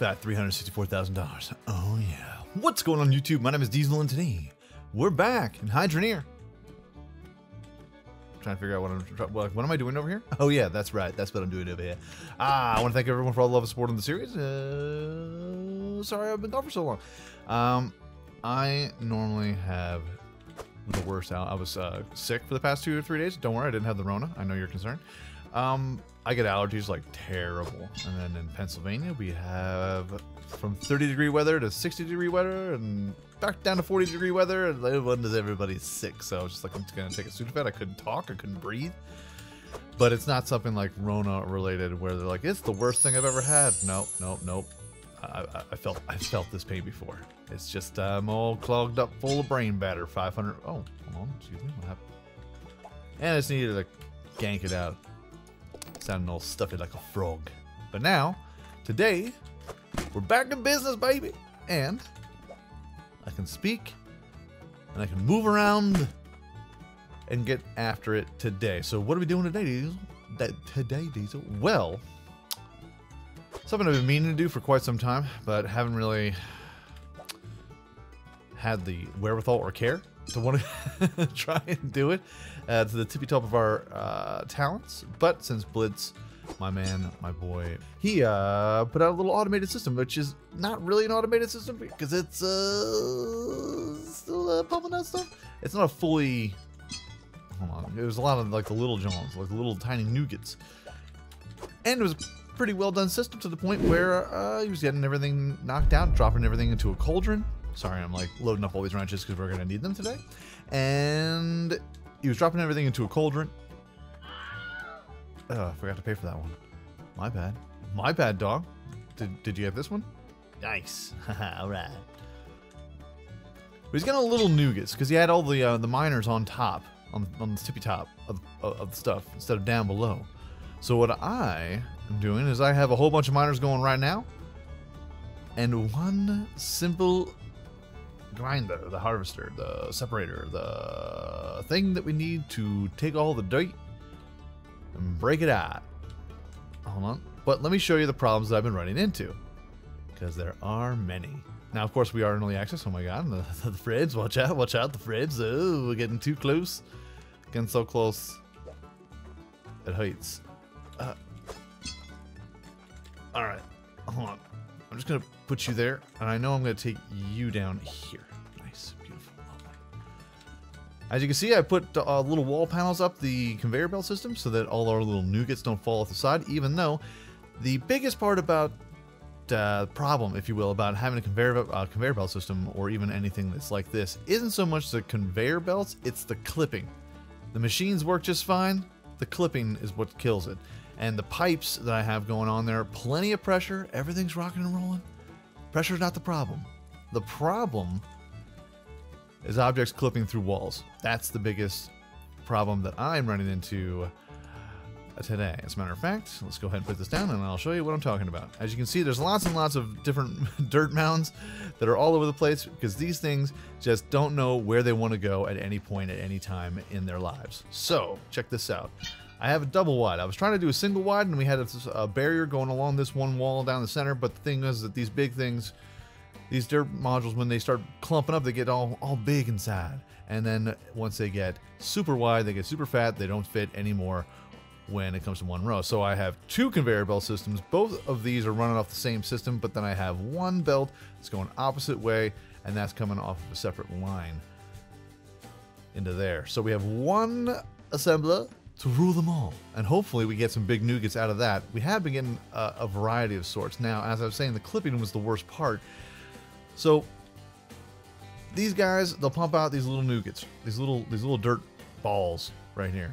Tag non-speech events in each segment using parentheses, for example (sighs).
Fat $364,000. Oh, yeah. What's going on, YouTube? My name is Diesel, and today we're back in Hydroneer. Trying to figure out what I'm what, what am I doing over here? Oh yeah, that's right. That's what I'm doing over here. Ah, I want to thank everyone for all the love and support on the series. Uh, sorry I've been gone for so long. Um, I normally have the worst out. I was uh, sick for the past two or three days. Don't worry, I didn't have the Rona. I know you're concerned. Um, I get allergies like terrible. And then in Pennsylvania, we have from 30 degree weather to 60 degree weather and back down to 40 degree weather. And everyone does everybody's sick. So I was just like, I'm just going to take a Sudafed. I couldn't talk. I couldn't breathe. But it's not something like Rona related where they're like, it's the worst thing I've ever had. Nope, nope, nope. I, I, felt I felt this pain before. It's just I'm all clogged up full of brain batter. 500. Oh, hold on. Excuse me. What happened? And I just needed to gank it out. Sounding all stuffy like a frog. But now, today, we're back in business, baby. And I can speak and I can move around and get after it today. So what are we doing today, Diesel? That today, Diesel? Well, something I've been meaning to do for quite some time, but haven't really had the wherewithal or care to want to (laughs) try and do it uh, to the tippy top of our uh, talents. But since Blitz, my man, my boy, he uh, put out a little automated system, which is not really an automated system because it's uh, still uh, pumping out stuff. It's not a fully. Hold on. It was a lot of like the little Johns, like the little tiny nougats, and it was a pretty well done system to the point where uh, he was getting everything knocked out, dropping everything into a cauldron. Sorry, I'm like loading up all these wrenches because we're gonna need them today. And he was dropping everything into a cauldron. I forgot to pay for that one. My bad. My bad, dog. Did, did you get this one? Nice. (laughs) all right. But he's getting a little nougats because he had all the uh, the miners on top, on, on the tippy top of, of the stuff instead of down below. So what I am doing is I have a whole bunch of miners going right now, and one simple grinder, the harvester, the separator, the thing that we need to take all the dirt and break it out. Hold on. But let me show you the problems that I've been running into. Because there are many. Now, of course, we are in early access. Oh my god, (laughs) the, the Freds, watch out, watch out, the Freds. Oh, we're getting too close. Getting so close. It hurts. Uh, Alright, hold on. I'm just gonna put you there, and I know I'm gonna take you down here. Nice, beautiful, lovely. As you can see, I put uh, little wall panels up the conveyor belt system so that all our little nougats don't fall off the side, even though the biggest part about uh, problem, if you will, about having a conveyor, uh, conveyor belt system or even anything that's like this isn't so much the conveyor belts, it's the clipping. The machines work just fine, the clipping is what kills it. And the pipes that I have going on there, plenty of pressure, everything's rocking and rolling. Pressure's not the problem. The problem is objects clipping through walls. That's the biggest problem that I'm running into today. As a matter of fact, let's go ahead and put this down and I'll show you what I'm talking about. As you can see, there's lots and lots of different (laughs) dirt mounds that are all over the place because these things just don't know where they want to go at any point at any time in their lives. So, check this out. I have a double wide. I was trying to do a single wide and we had a, a barrier going along this one wall down the center, but the thing is that these big things, these dirt modules, when they start clumping up, they get all, all big inside. And then once they get super wide, they get super fat, they don't fit anymore when it comes to one row. So I have two conveyor belt systems. Both of these are running off the same system, but then I have one belt that's going opposite way, and that's coming off of a separate line into there. So we have one assembler to rule them all. And hopefully we get some big nougats out of that. We have been getting a, a variety of sorts. Now, as I was saying, the clipping was the worst part. So these guys, they'll pump out these little nougats, these little these little dirt balls right here.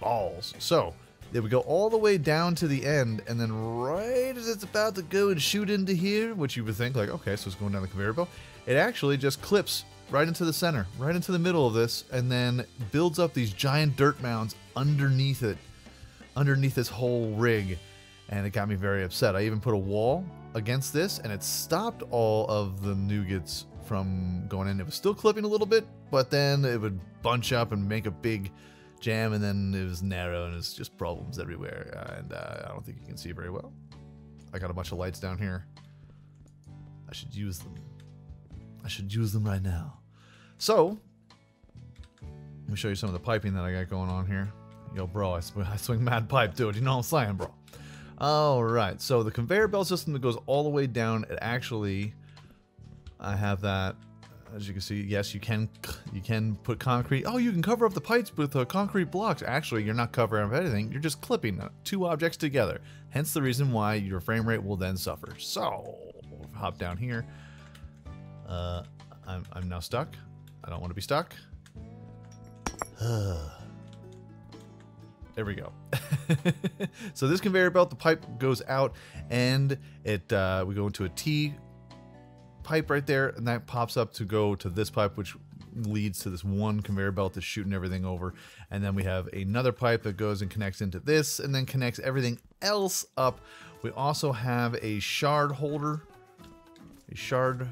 Balls. So they would go all the way down to the end, and then right as it's about to go and shoot into here, which you would think like, okay, so it's going down the conveyor belt, it actually just clips right into the center, right into the middle of this, and then builds up these giant dirt mounds underneath it, underneath this whole rig. And it got me very upset. I even put a wall against this, and it stopped all of the nougats from going in. It was still clipping a little bit, but then it would bunch up and make a big jam, and then it was narrow, and it's just problems everywhere. And uh, I don't think you can see very well. I got a bunch of lights down here. I should use them. I should use them right now. So, let me show you some of the piping that I got going on here. Yo, bro, I, sw (laughs) I swing mad pipe, dude. You know what I'm saying, bro? All right, so the conveyor belt system that goes all the way down, it actually, I have that, as you can see, yes, you can you can put concrete. Oh, you can cover up the pipes with uh, concrete blocks. Actually, you're not covering up anything. You're just clipping two objects together. Hence the reason why your frame rate will then suffer. So, hop down here. Uh, I'm, I'm now stuck. I don't want to be stuck. There we go. (laughs) so this conveyor belt, the pipe goes out and it uh, we go into a T pipe right there and that pops up to go to this pipe which leads to this one conveyor belt that's shooting everything over and then we have another pipe that goes and connects into this and then connects everything else up we also have a shard holder a shard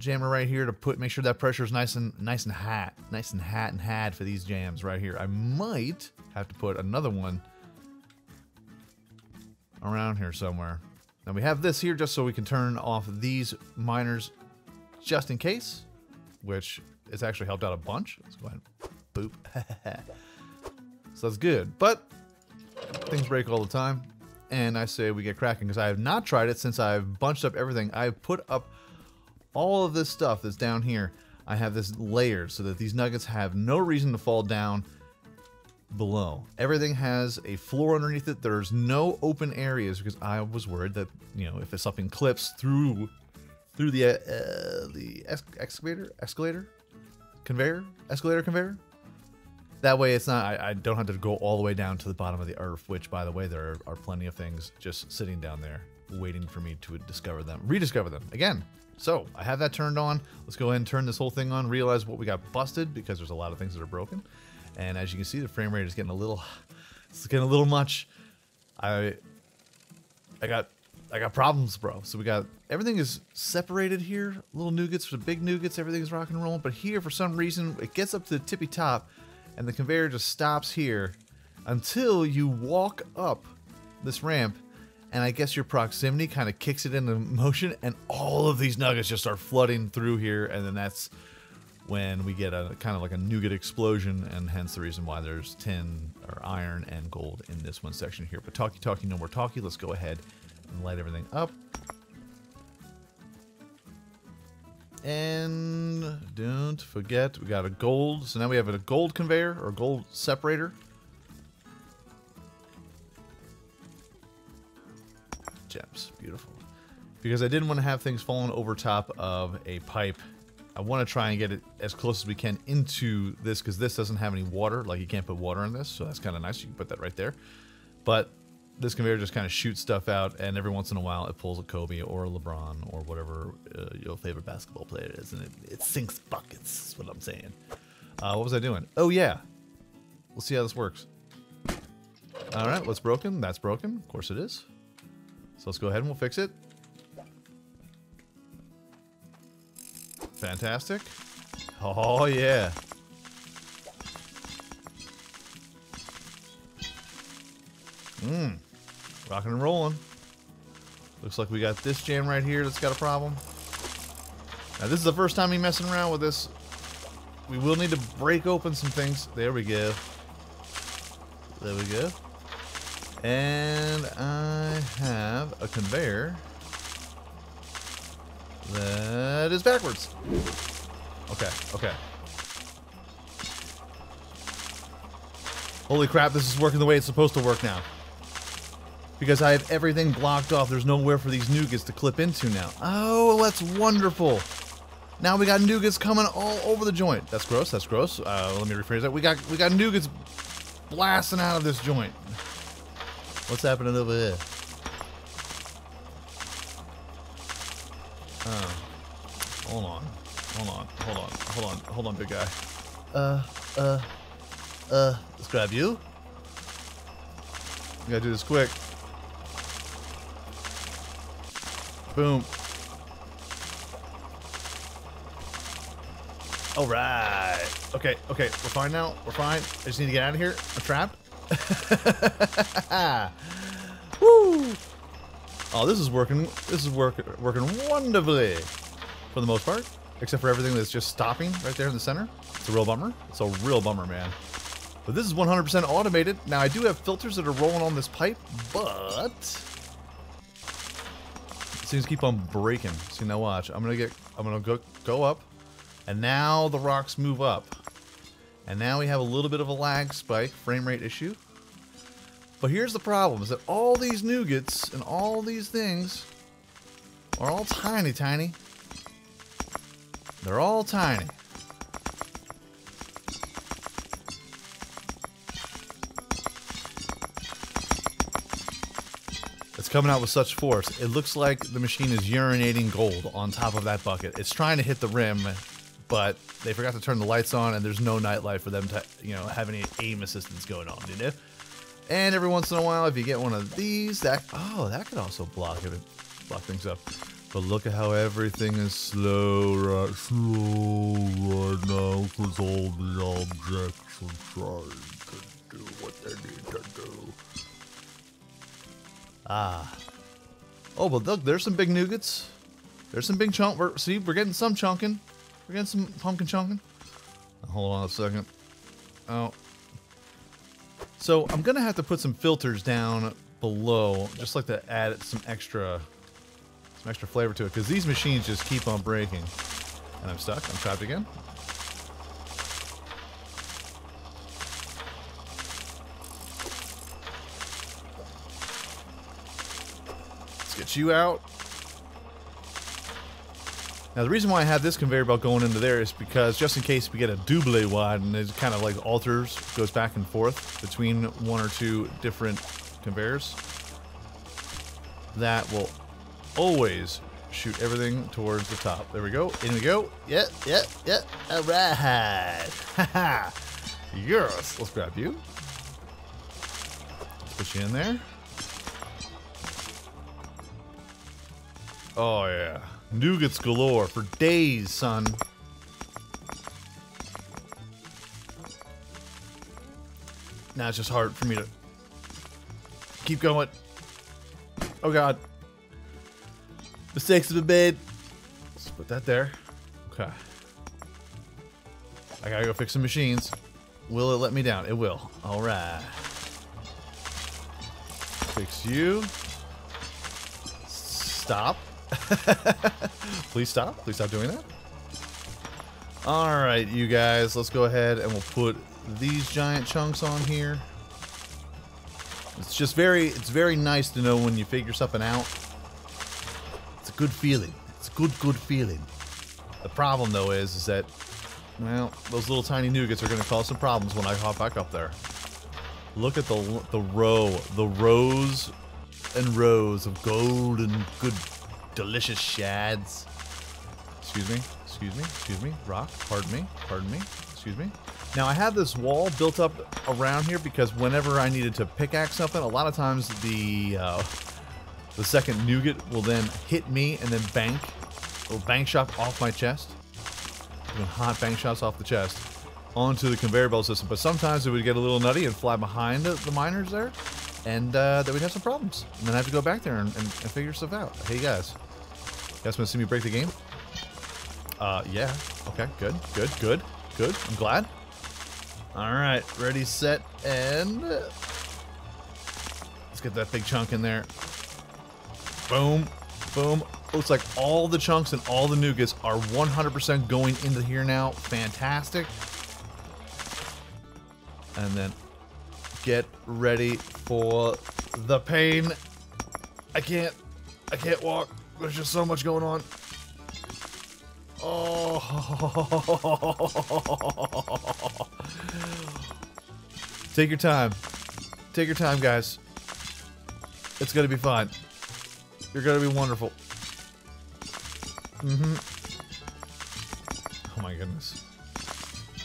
jammer right here to put make sure that pressure is nice and nice and hot nice and hot and had for these jams right here i might have to put another one around here somewhere. Now we have this here just so we can turn off these miners just in case, which has actually helped out a bunch. Let's go ahead boop. (laughs) so that's good, but things break all the time. And I say we get cracking because I have not tried it since I've bunched up everything. I've put up all of this stuff that's down here. I have this layered so that these nuggets have no reason to fall down below. Everything has a floor underneath it. There's no open areas because I was worried that you know if something clips through through the uh, the excavator escalator conveyor escalator conveyor. That way, it's not. I, I, don't have to go all the way down to the bottom of the earth. Which, by the way, there are, are plenty of things just sitting down there waiting for me to discover them, rediscover them again. So I have that turned on. Let's go ahead and turn this whole thing on. Realize what we got busted because there's a lot of things that are broken. And as you can see, the frame rate is getting a little, (sighs) it's getting a little much. I, I got, I got problems, bro. So we got, everything is separated here. Little nougats for the big nougats, everything's rock and rolling. But here, for some reason, it gets up to the tippy top and the conveyor just stops here until you walk up this ramp and I guess your proximity kind of kicks it into motion, and all of these nuggets just start flooding through here, and then that's when we get a kind of like a nougat explosion, and hence the reason why there's tin or iron and gold in this one section here. But talkie talkie, no more talkie. Let's go ahead and light everything up. And don't forget, we got a gold. So now we have a gold conveyor or gold separator. Because I didn't want to have things falling over top of a pipe I want to try and get it as close as we can into this because this doesn't have any water. Like you can't put water in this, so that's kind of nice. You can put that right there. But this conveyor just kind of shoots stuff out, and every once in a while it pulls a Kobe or a LeBron or whatever uh, your favorite basketball player is, and it, it sinks buckets. Is what I'm saying. Uh, what was I doing? Oh yeah, we'll see how this works. All right, what's broken? That's broken. Of course it is. So let's go ahead and we'll fix it. Fantastic. Oh, yeah. Mmm. Rocking and rolling. Looks like we got this jam right here that's got a problem. Now, this is the first time me messing around with this. We will need to break open some things. There we go. There we go. And I have a conveyor that is backwards. Okay, okay. Holy crap, this is working the way it's supposed to work now. Because I have everything blocked off. There's nowhere for these nougats to clip into now. Oh, that's wonderful. Now we got nougats coming all over the joint. That's gross, that's gross. Uh, let me rephrase that. We got we got nougats blasting out of this joint. What's happening over here? Hold on. Hold on. Hold on. Hold on. Hold on, big guy. Uh, uh, uh, let's grab you. We gotta do this quick. Boom. All right. Okay, okay, we're fine now. We're fine. I just need to get out of here. I'm trapped. (laughs) Woo! Oh, this is working. This is working working wonderfully, for the most part, except for everything that's just stopping right there in the center. It's a real bummer. It's a real bummer, man. But this is 100% automated. Now I do have filters that are rolling on this pipe, but things keep on breaking. See now, watch. I'm gonna get. I'm gonna go go up, and now the rocks move up, and now we have a little bit of a lag spike, frame rate issue. But here's the problem: is that all these nougats and all these things are all tiny, tiny. They're all tiny. It's coming out with such force. It looks like the machine is urinating gold on top of that bucket. It's trying to hit the rim, but they forgot to turn the lights on, and there's no nightlight for them to, you know, have any aim assistance going on, you know? And every once in a while, if you get one of these, that oh, that could also block it, block things up. But look at how everything is slow, right, slow right now, because all the objects are trying to do what they need to do. Ah. Oh, but look, there's some big nougats. There's some big chunk. We're, see, we're getting some chunking. We're getting some pumpkin chunking. Hold on a second. Oh. So I'm gonna have to put some filters down below, just like to add some extra, some extra flavor to it, because these machines just keep on breaking. And I'm stuck. I'm trapped again. Let's get you out. Now the reason why I have this conveyor belt going into there is because just in case we get a double wide and it kind of like alters, goes back and forth between one or two different conveyors, that will always shoot everything towards the top. There we go. In we go. Yep, yep, yep. All right. Haha. yes. Let's grab you. Put you in there. Oh yeah. Nougats galore for days, son. Now it's just hard for me to keep going. Oh god. Mistakes have been made. Let's put that there. Okay. I gotta go fix some machines. Will it let me down? It will. Alright. Fix you. Stop. (laughs) Please stop. Please stop doing that. Alright, you guys. Let's go ahead and we'll put these giant chunks on here. It's just very, it's very nice to know when you figure something out. Good feeling. It's a good, good feeling. The problem, though, is, is that, well, those little tiny nougats are going to cause some problems when I hop back up there. Look at the the row, the rows and rows of golden, good, delicious shads. Excuse me, excuse me, excuse me. Rock, pardon me, pardon me, excuse me. Now I have this wall built up around here because whenever I needed to pickaxe something, a lot of times the uh, the second nougat will then hit me and then bank, will bank shot off my chest. Doing hot bank shots off the chest onto the conveyor belt system. But sometimes it would get a little nutty and fly behind the, the miners there, and uh, then we'd have some problems. And then I have to go back there and, and, and figure stuff out. Hey guys, you guys want to see me break the game? Uh, yeah. Okay, good, good, good, good. I'm glad. All right, ready, set, and let's get that big chunk in there. Boom, boom. Looks like all the chunks and all the nougats are 100% going into here now. Fantastic. And then get ready for the pain. I can't, I can't walk. There's just so much going on. Oh. (laughs) Take your time. Take your time, guys. It's gonna be fine. You're gonna be wonderful. Mm-hmm. Oh my goodness.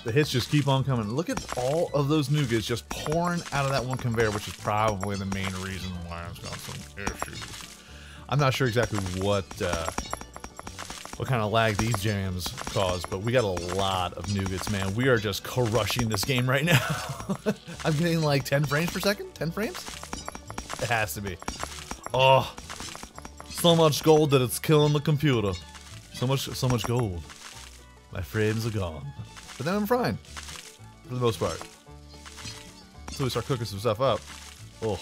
The hits just keep on coming. Look at all of those nougats just pouring out of that one conveyor, which is probably the main reason why it's got some issues. I'm not sure exactly what uh, what kind of lag these jams cause, but we got a lot of nougats, man. We are just crushing this game right now. (laughs) I'm getting like 10 frames per second? 10 frames? It has to be. Oh, so much gold that it's killing the computer. So much, so much gold. My frames are gone. But then I'm fine. For the most part. So we start cooking some stuff up. Oh.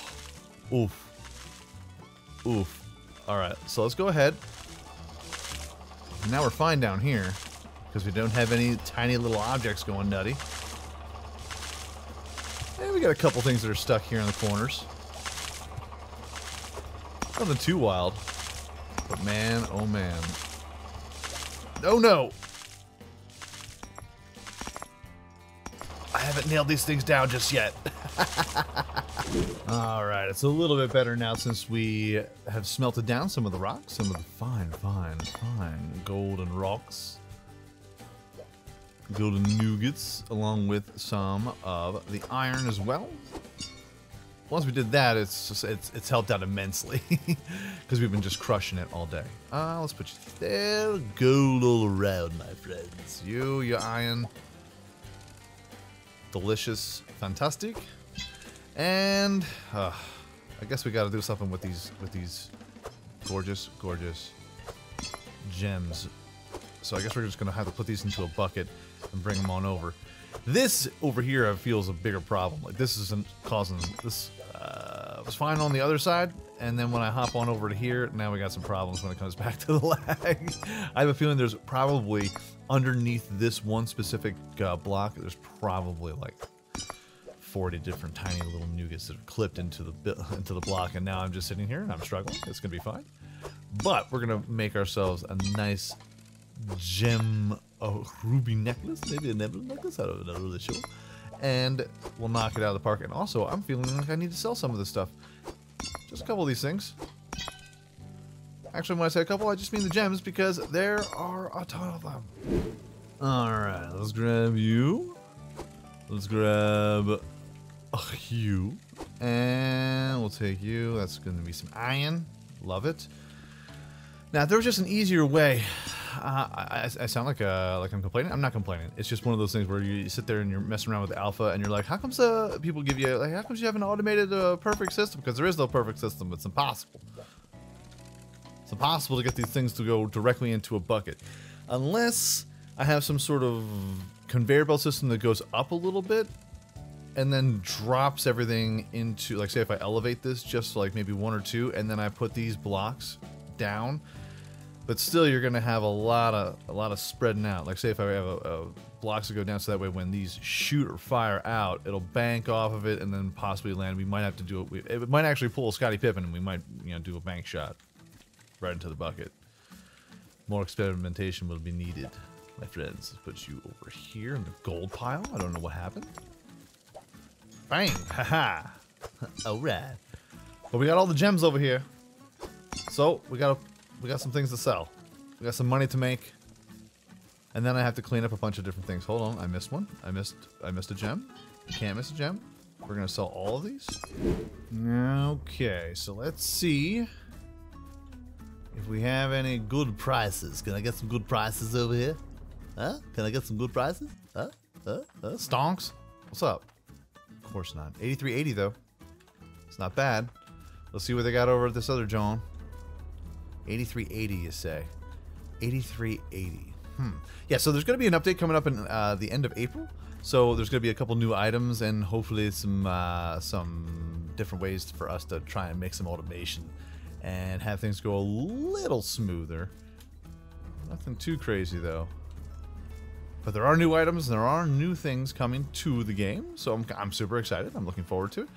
Oof. Oof. Alright, so let's go ahead. Now we're fine down here. Because we don't have any tiny little objects going nutty. And we got a couple things that are stuck here in the corners. Nothing too wild. Man, oh man. Oh no! I haven't nailed these things down just yet. (laughs) Alright, it's a little bit better now since we have smelted down some of the rocks. Some of the fine, fine, fine golden rocks. Golden nougats, along with some of the iron as well. Once we did that, it's just, it's it's helped out immensely (laughs) because we've been just crushing it all day. Uh, let's put you there. Gold all around, my friends. You, your iron, delicious, fantastic, and uh, I guess we got to do something with these with these gorgeous, gorgeous gems. So I guess we're just gonna have to put these into a bucket and bring them on over. This over here feels a bigger problem. Like this isn't causing this uh, was fine on the other side, and then when I hop on over to here, now we got some problems when it comes (laughs) back to the lag. I have a feeling there's probably underneath this one specific uh, block, there's probably like 40 different tiny little nougats that are clipped into the (laughs) into the block, and now I'm just sitting here and I'm struggling. It's gonna be fine, but we're gonna make ourselves a nice gem, a ruby necklace, maybe a nebula necklace. I don't, really sure and we'll knock it out of the park. And also, I'm feeling like I need to sell some of this stuff. Just a couple of these things. Actually, when I say a couple, I just mean the gems because there are a ton of them. Alright, let's grab you. Let's grab you. And we'll take you. That's going to be some iron. Love it. Now, if there was just an easier way, uh, I, I, sound like uh, like I'm complaining. I'm not complaining. It's just one of those things where you sit there and you're messing around with alpha, and you're like, how comes uh, people give you like, how comes you have an automated uh, perfect system? Because there is no perfect system. It's impossible. It's impossible to get these things to go directly into a bucket, unless I have some sort of conveyor belt system that goes up a little bit and then drops everything into like say if I elevate this just like maybe one or two and then I put these blocks down but still you're going to have a lot of a lot of spreading out. Like say if i have a, a blocks that go down so that way when these shoot or fire out it'll bank off of it and then possibly land. We might have to do it we, it might actually pull Scottie Pippen and we might you know do a bank shot right into the bucket. More experimentation will be needed my friends. Put you over here in the gold pile. I don't know what happened. Bang haha. (laughs) All right. But we got all the gems over here. So we got to we got some things to sell. We got some money to make. And then I have to clean up a bunch of different things. Hold on, I missed one. I missed I missed a gem. Can't miss a gem. We're gonna sell all of these. Okay, so let's see if we have any good prices. Can I get some good prices over here? Huh? Can I get some good prices? Huh? Huh? Huh? Stonks? What's up? Of course not. 8380 though. It's not bad. Let's see what they got over at this other John. 8380, you say? 8380. Hmm. Yeah, so there's going to be an update coming up in uh, the end of April. So there's going to be a couple new items and hopefully some uh, some different ways for us to try and make some automation and have things go a little smoother. Nothing too crazy though. But there are new items and there are new things coming to the game, so I'm, I'm super excited. I'm looking forward to it.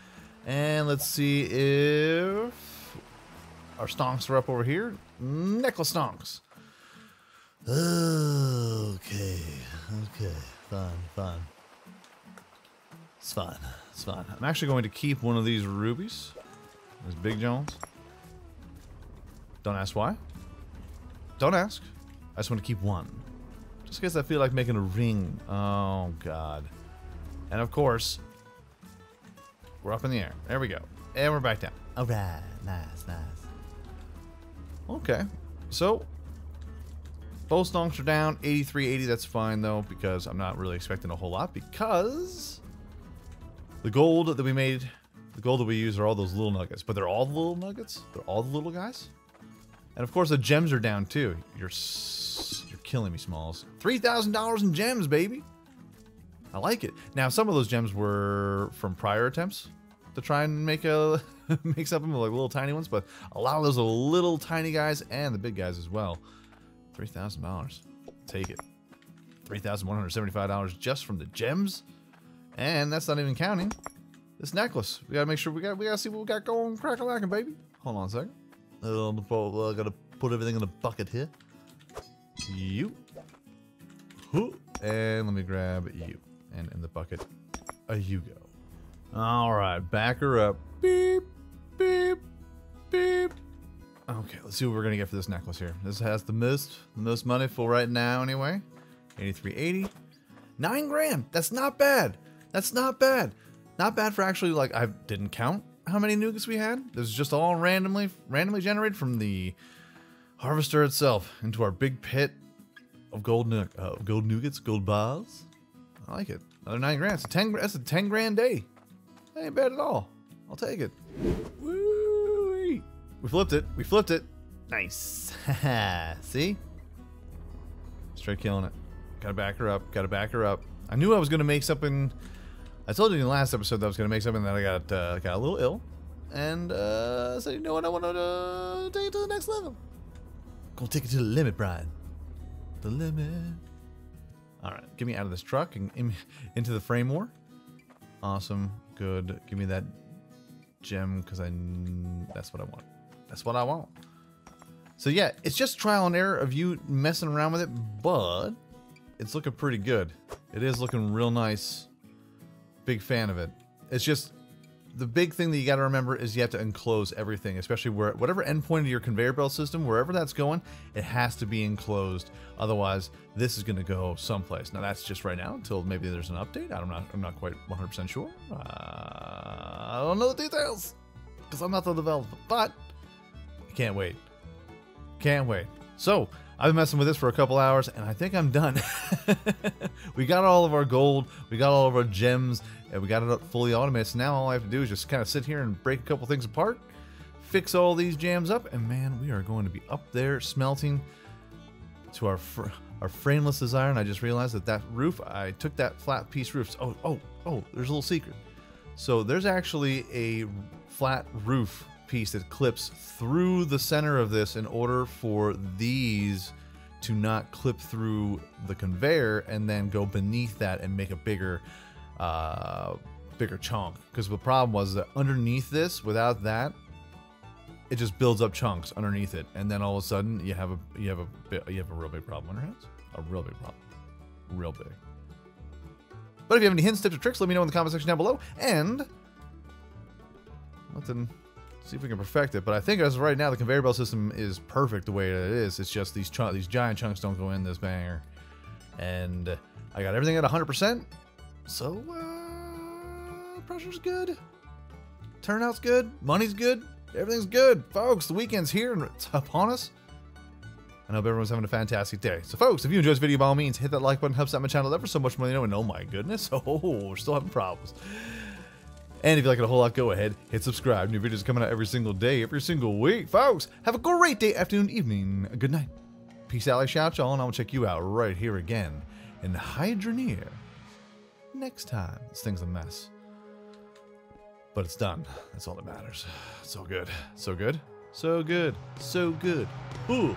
And let's see if our stonks are up over here. Necklace stonks. Okay. Okay. Fine. Fine. It's fine. It's fine. I'm actually going to keep one of these rubies. These Big Jones. Don't ask why. Don't ask. I just want to keep one. Just because I feel like making a ring. Oh, God. And of course, we're up in the air. There we go. And we're back down. All right. Nice, nice. Okay. So, both stonks are down. 8380, that's fine though, because I'm not really expecting a whole lot because the gold that we made, the gold that we use are all those little nuggets. But they're all the little nuggets? They're all the little guys? And of course, the gems are down too. You're you're killing me, Smalls. Three thousand dollars in gems, baby. I like it. Now, some of those gems were from prior attempts to try and make a (laughs) make something with like little tiny ones, but a lot of those are little tiny guys and the big guys as well. Three thousand dollars. Take it. Three thousand one hundred seventy-five dollars just from the gems, and that's not even counting this necklace. We gotta make sure we got we gotta see what we got going, crack a lacking, baby. Hold on a second. I gotta put everything in a bucket here. You. And let me grab you. And in the bucket, a you go. All right, back her up. Beep, beep, beep. Okay, let's see what we're gonna get for this necklace here. This has the most, the most money for right now, anyway. 8380. Nine grand. That's not bad. That's not bad. Not bad for actually like I didn't count how many nougats we had. This is just all randomly randomly generated from the harvester itself into our big pit of gold nu- uh, gold nougats, gold bars. I like it. Another nine grand. It's a ten. That's a ten grand day. That ain't bad at all. I'll take it. Woo! We flipped it. We flipped it. Nice. (laughs) See? Straight killing it. Gotta back her up. Gotta back her up. I knew I was gonna make something. I told you in the last episode that I was gonna make something that I got uh, got a little ill, and uh, said, you know what, I want to uh, take it to the next level. Gonna take it to the limit, Brian. The limit. All right, get me out of this truck and in, (laughs) into the frame more. Awesome, good. Give me that gem because I that's what I want. That's what I want. So yeah, it's just trial and error of you messing around with it, but it's looking pretty good. It is looking real nice. Big fan of it. It's just the big thing that you got to remember is you have to enclose everything, especially where whatever endpoint of your conveyor belt system, wherever that's going, it has to be enclosed. Otherwise, this is going to go someplace. Now that's just right now until maybe there's an update. I'm not. I'm not quite 100% sure. Uh, I don't know the details because I'm not the developer, but I can't wait. Can't wait. So, I've been messing with this for a couple hours, and I think I'm done. (laughs) we got all of our gold, we got all of our gems, and we got it up fully automated. So now all I have to do is just kind of sit here and break a couple things apart, fix all these jams up, and man, we are going to be up there smelting to our fr- our frameless desire. And I just realized that that roof, I took that flat piece roof. Oh, oh, oh! There's a little secret. So there's actually a flat roof piece that clips through the center of this in order for these to not clip through the conveyor and then go beneath that and make a bigger uh bigger chunk. Because the problem was that underneath this without that it just builds up chunks underneath it. And then all of a sudden you have a you have a you have a real big problem on your hands. A real big problem. Real big. But if you have any hints tips or tricks let me know in the comment section down below. And nothing see if we can perfect it. But I think as right now, the conveyor belt system is perfect the way that it is. It's just these these giant chunks don't go in this banger, and I got everything at 100%. So uh, pressure's good, turnout's good, money's good, everything's good, folks. The weekend's here and it's upon us. I hope everyone's having a fantastic day. So, folks, if you enjoyed this video, by all means, hit that like button. Helps out my channel ever so much more. than You know, and oh my goodness, (laughs) oh, we're still having problems. And if you like it a whole lot, go ahead, hit subscribe. New videos coming out every single day, every single week. Folks, have a great day, afternoon, evening. Good night. Peace out, like shout y'all, and I'll check you out right here again in Hydroneer next time. This thing's a mess. But it's done. That's all that matters. So good. So good. So good. So good. Ooh.